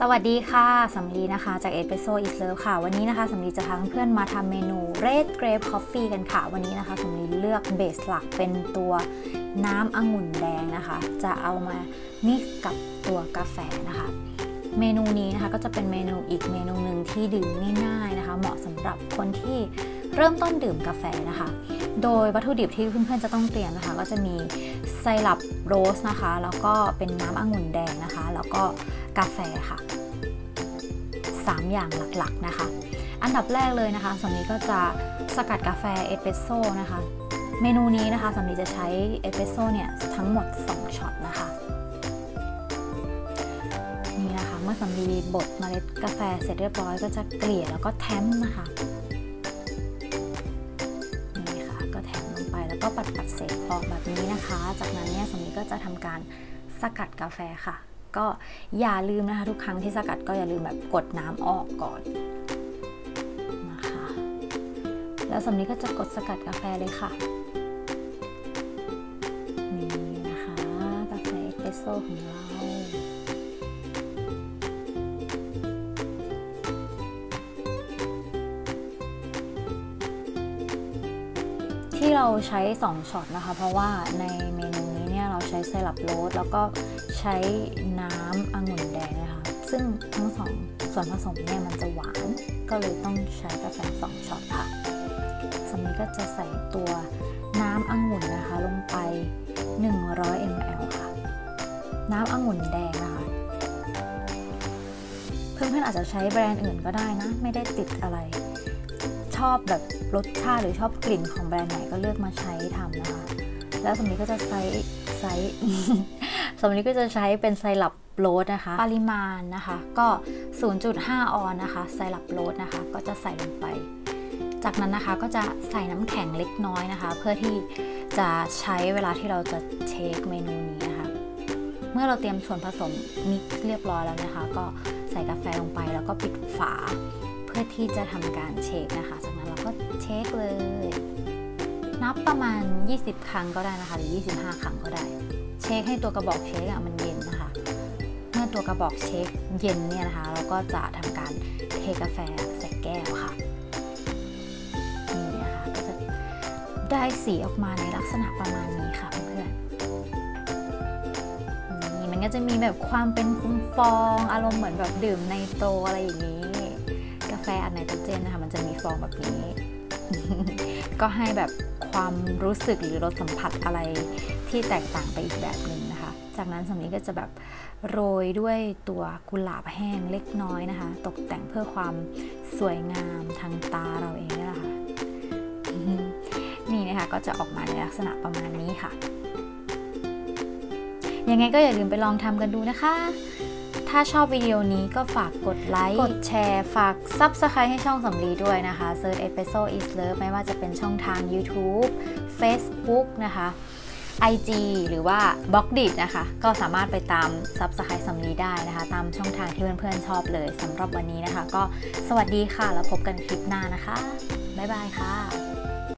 สวัสดีค่ะสำลีนะคะ จากเอสเปโซอิสเลฟค่ะ วันนี้นะคะสำลีจะพาเพื่อนๆมาทำเมนู Red Grape Coffee กันค่ะ วันนี้นะคะสำลีเลือกเบสหลักเป็นตัวน้ำองุ่นแดงนะคะ จะเอามามิกกับตัวกาแฟนะคะ เมนูนี้นะคะก็จะเป็นเมนูอีกเมนูหนึ่งที่ดื่มง่ายๆนะคะ เหมาะสำหรับคนที่ เริ่มต้นดื่มกาแฟนะคะ โดยวัตถุดิบที่เพื่อนๆจะต้องเตรียมนะคะ ก็จะมีsyrup rose นะคะ แล้วก็เป็นน้ำองุ่นแดงนะคะ แล้วก็กาแฟค่ะ 3 อย่างหลักๆนะคะ อันดับแรกเลยนะคะสำลีก็จะสกัดกาแฟเอสเปรสโซ่นะคะ เมนูนี้นะคะสำลีจะใช้เอสเปรสโซ่เนี่ยทั้งหมด 2ช็อตนะคะนี่นะคะเมื่อสำลีบดเมล็ดกาแฟเสร็จเรียบร้อยก็จะเกลี่ยแล้วก็ tamp นะคะ แล้วก็ปัดปัดเศษออกแบบนี้นะคะ จากนั้นเนี่ยสมนีก็จะทำการสกัดกาแฟค่ะ ก็อย่าลืมนะคะทุกครั้งที่สกัดก็อย่าลืมแบบกดน้ำออกก่อนนะคะ แล้วสมนีก็จะกดสกัดกาแฟเลยค่ะนี่นะคะกาแฟเอสเปรสโซ่ของเรา ที่เราใช้ 2ช็อตนะคะ เพราะว่าในเมนูนี้เนี่ยเราใช้ syrup rose แล้วก็ใช้น้ำองุ่นแดงนะคะ ซึ่งทั้งสองส่วนผสมเนี่ยมันจะหวาน ก็เลยต้องใช้กาแฟ2ช็อตค่ะสำลีก็จะใส่ตัวน้ำองุ่นนะคะ ลงไป 100 ml ค่ะ น้ำองุ่นแดงนะคะ เพื่อนๆอาจจะใช้แบรนด์อื่นก็ได้นะ ไม่ได้ติดอะไร ชอบแบบรสชาติหรือชอบกลิ่นของแบรนด์ไหนก็เลือกมาใช้ทำนะคะ แล้วสำลีก็จะใช้ใช้สำลีก็จะใช้เป็น syrup rose นะคะ ปริมาณนะคะก็ 0.5 ออนซ์นะคะ syrup rose นะคะ ก็จะใส่ลงไป จากนั้นนะคะก็จะใส่น้ำแข็งเล็กน้อยนะคะ เพื่อที่จะใช้เวลาที่เราจะ shake เมนูนี้นะคะ เมื่อเราเตรียมส่วนผสม mix เรียบร้อยแล้วนะคะ ก็ใส่กาแฟลงไปแล้วก็ปิดฝา พื่อที่จะทำการเช็คนะคะ จากนั้นเราก็เช็คเลย นับประมาณ 20 ครั้งก็ได้นะคะหรือ 25 ครั้งก็ได้ เช็คให้ตัวกระบอกเช็คอะมันเย็นนะคะ เมื่อตัวกระบอกเช็คเย็นเนี่ยนะคะ เราก็จะทำการเทกาแฟใส่แก้วค่ะนี่นะคะก็จะได้สีออกมาในลักษณะประมาณนี้ค่ะเพื่อนๆนี่มันก็จะมีแบบความเป็นฟองอารมณ์เหมือนแบบดื่มในโตอะไรอย่างนี้ ฟอันไนโตรเจนนะคะมันจะมีฟองแบบนี้ ก็ให้แบบความรู้สึกหรือรสสัมผัสอะไรที่แตกต่างไปอีกแบบหนึ่งนะคะ จากนั้นสำนีก็จะแบบโรยด้วยตัวกุหลาบแห้งเล็กน้อยนะคะ ตกแต่งเพื่อความสวยงามทางตาเราเองนี่แหละค่ะนี่นะคะก็จะออกมาในลักษณะประมาณนี้ค่ะ ยังไงก็อย่าลืมไปลองทำกันดูนะคะ ถ้าชอบวิดีโอนี้ก็ฝากกดไลค์ กดแชร์ ฝาก Subscribe ให้ช่องสำลีด้วยนะคะ Search Espresso is Love ไม่ว่าจะเป็นช่องทาง YouTube Facebook นะคะ IG หรือว่า b l o g d i t นะคะ ก็สามารถไปตาม Subscribe สำลีได้นะคะ ตามช่องทางที่เพื่อนๆชอบเลยสำหรับวันนี้นะคะ ก็สวัสดีค่ะ แล้วพบกันคลิปหน้านะคะ บ๊ายบายค่ะ